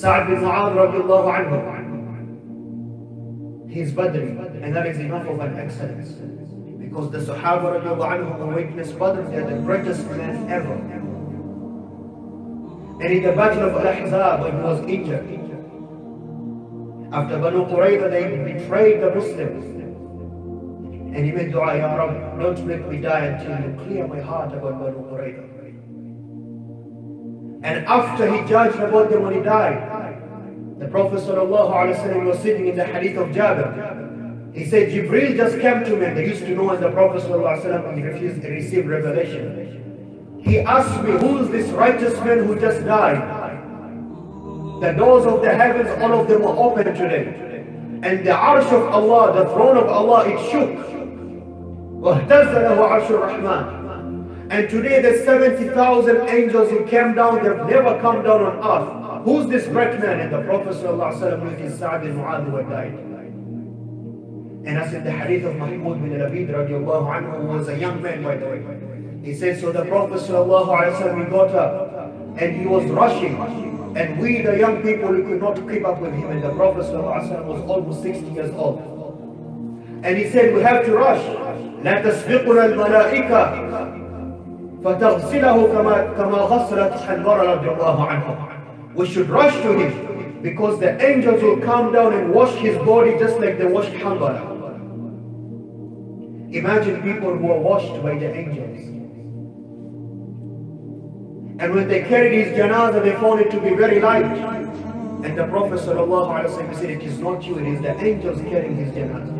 Sa'ad bin Mu'adh radiallahu anhu. He's Badri, and that is enough of an excellence. Because the Sahaba radiallahu anhu witnessed Badr, they are the greatest men ever. And in the battle of Al-Ahzab, when he was injured, after Banu Qurayza, they betrayed the Muslims. And he made dua, Ya don't make me die until you clear my heart about Banu Qurayza. And after he judged about them when he died, the Prophet ﷺ was sitting in the hadith of Jabir. He said, Jibreel just came to me, and they used to know when the Prophet ﷺ he refused to receive revelation. He asked me, who is this righteous man who just died? The doors of the heavens, all of them were open today. And the arsh of Allah, the throne of Allah, it shook. وَاهْتَزَّ لَهُ عَرْشُ الرَّحْمَنِ and today the 70,000 angels who came down, they've never come down on earth. Who's this great man? And the Prophet ﷺ Alaihi Wasallam ibn Mu'adh died. And I said the hadith of Mahmud bin Labid radiallahu anhu, was a young man by the way. He said, so the Prophet ﷺ got up and he was rushing. And we, the young people, we could not keep up with him. And the Prophet ﷺ was almost 60 years old. And he said, we have to rush. Let لا تسبقنا الملائكة فتغسله كما كما غسلت رضي الله عنه. We should rush to him because the angels will come down and wash his body just like they washed Hanzala. Imagine people who are washed by the angels. And when they carried his janaza, they found it to be very light. And the Prophet said, it is not you, it is the angels carrying his janaza."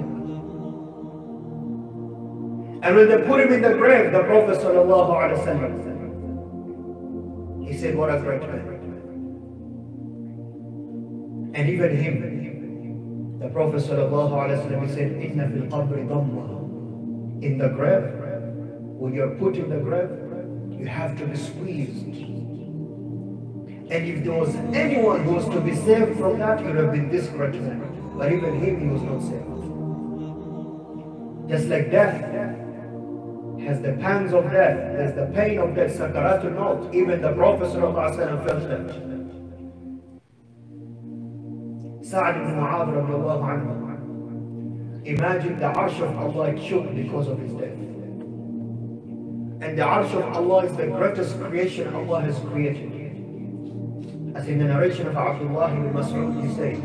And when they put him in the grave, the Prophet ﷺ, he said, what a great man. And even him, the Prophet ﷺ, he said, إِنَّ فِي الْقَبْرِ ضَمَّةً In the grave, when you're put in the grave, you have to be squeezed. And if there was anyone who was to be saved from that, he would have been this great man. But even him, he was not saved. Just like death has the pangs of death, there's the pain of death, sakaratul maut. Even the Prophet ﷺ felt that. Sa'ad ibn Mu'adh anhu. Imagine the arsh of Allah shook because of his death. And the arsh of Allah is the greatest creation Allah has created. As in the narration of Abdullah ibn Mas'ud, he says,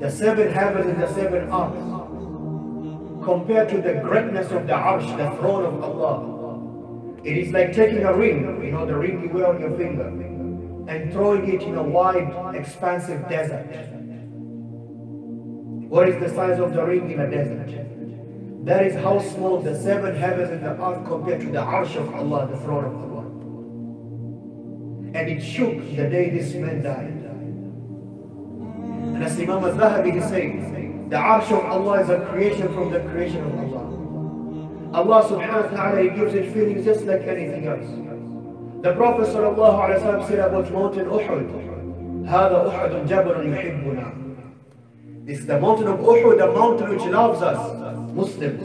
the seven heavens and the seven earths, compared to the greatness of the arsh, the throne of Allah, it is like taking a ring, you know, the ring you wear on your finger, and throwing it in a wide, expansive desert. What is the size of the ring in a desert? That is how small the seven heavens and the earth compared to the arsh of Allah, the throne of Allah. And it shook the day this man died. And as Imam al-Zahabi saying, the arsh of Allah is a creation from the creation of Allah. Allah subhanahu wa ta'ala he gives it feelings just like anything else. The Prophet sallallahu alayhi wa sallam said about mountain Uhud, هذا أحد جبل يحبنا. This is the mountain of Uhud, the mountain which loves us, Muslims.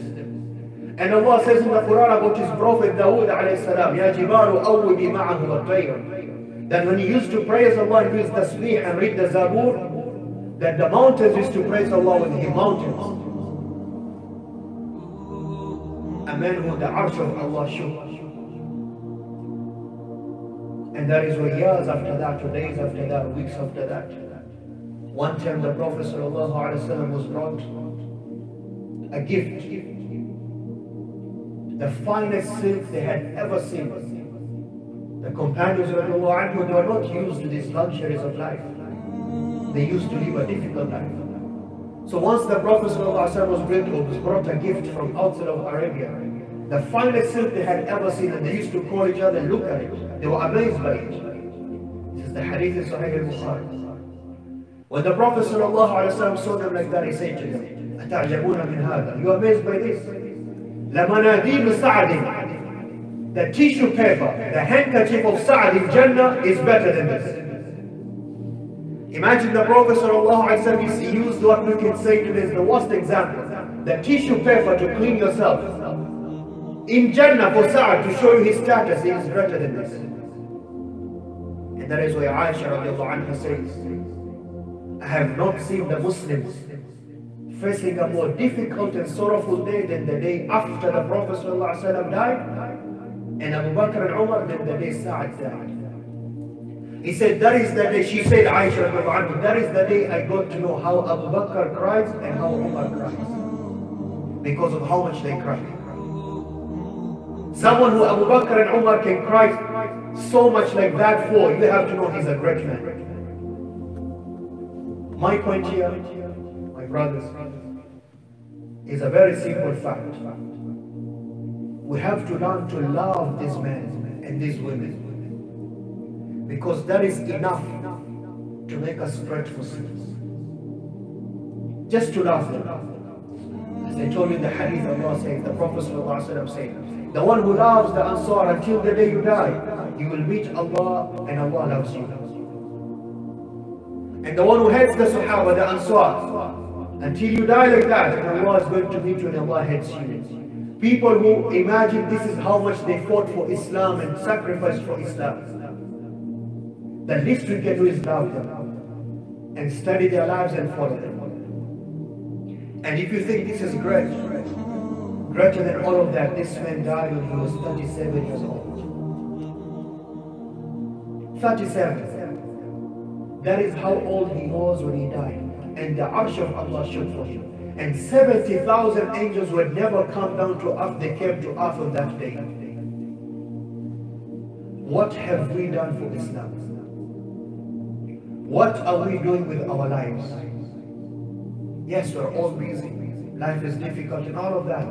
And Allah says in the Quran about his Prophet Dawood alayhi salam, يا جبال أوبي معه والطير. That when he used to praise Allah and use tasbih and read the Zabur, that the mountains used to praise Allah with him, mountains. A man who the arsh of Allah shook. And that is years after that, or days after that, weeks after that. One time the Prophet ﷺ was brought a gift. The finest silk they had ever seen. The companions of Allah they were not used to these luxuries of life They used to live a difficult life. So once the Prophet ﷺ was brought, was brought a gift from outside of Arabia, the finest silk they had ever seen, and they used to call each other and look at it. They were amazed by it. This is the hadith in Sahih al-Bukhari. When the Prophet ﷺ saw them like that, he said to them, أتعجبون من هذا? You are amazed by this? لمناديل سعد The tissue paper, the handkerchief of Sa'd in Jannah is better than this. Imagine the Prophet ﷺ he used what we can say today is the worst example. The tissue paper to clean yourself. In Jannah for Sa'd to show you his status, he is better than this. And that is why Aisha anha says, I have not seen the Muslims facing a more difficult and sorrowful day than the day after the Prophet ﷺ died, and Abu Bakr and Umar than the day Sa'ad died. He said, that is the day, she said, Aisha, that is the day I got to know how Abu Bakr cries and how Umar cries. Because of how much they cry. Someone who Abu Bakr and Umar can cry so much like that for, you have to know he's a great man. My point here, my brothers, is a very simple fact. We have to learn to love these men and these women. Because that is enough to make us great Muslims. Just to love them. As I told you the hadith, of Allah says, the Prophet said, the one who loves the Ansar until the day you die, you will meet Allah and Allah loves you. And the one who hates the Sahaba, the Ansar, until you die like that, Allah is going to meet you and Allah hates you. People who imagine this is how much they fought for Islam and sacrificed for Islam. The least we can do is love them and study their lives and follow them. And if you think this is great, greater than all of that, this man died when he was 37 years old. 37. That is how old he was when he died. And the arsh of Allah shook for him. And 70,000 angels would never come down to earth. They came to earth on that day. What have we done for Islam? What are we doing with our lives? Yes, we're all busy. Life is difficult and all of that.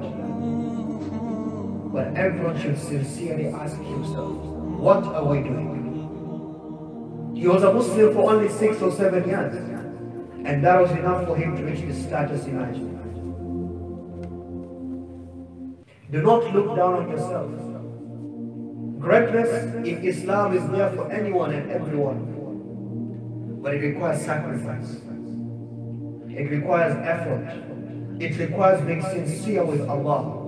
But everyone should sincerely ask himself, what are we doing? He was a Muslim for only six or seven years. And that was enough for him to reach the status imagined. Do not look down on yourself. Greatness in Islam is there for anyone and everyone but it requires sacrifice. It requires effort. It requires being sincere with Allah.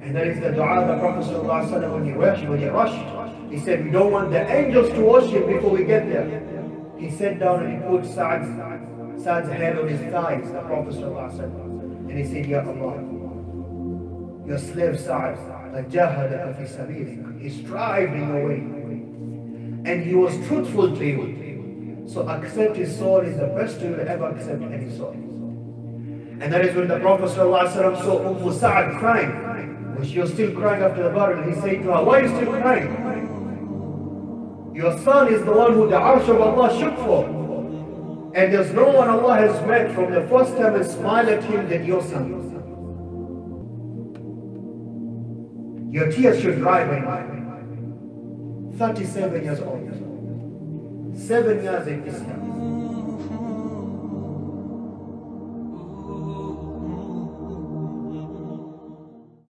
And that is the dua the Prophet ﷺ when he rushed, when he rushed, he said, we don't want the angels to worship before we get there. He sat down and he put Sa'd's, Sa'd's head on his thighs, the Prophet and he said, Ya Allah, your slave Sa'd, jahadaka fi sabilik. He strived in your way. And he was truthful to you. So accept his soul is the best you will ever accept any soul. And that is when the Prophet ﷺ saw Umm Sa'ad crying. When she was still crying after the burial, he said to her, why are you still crying? Your son is the one who the arsh of Allah shook for. And there's no one Allah has met from the first time and smiled at him than your son. Your tears should dry by now. 37 years old. Seven years in.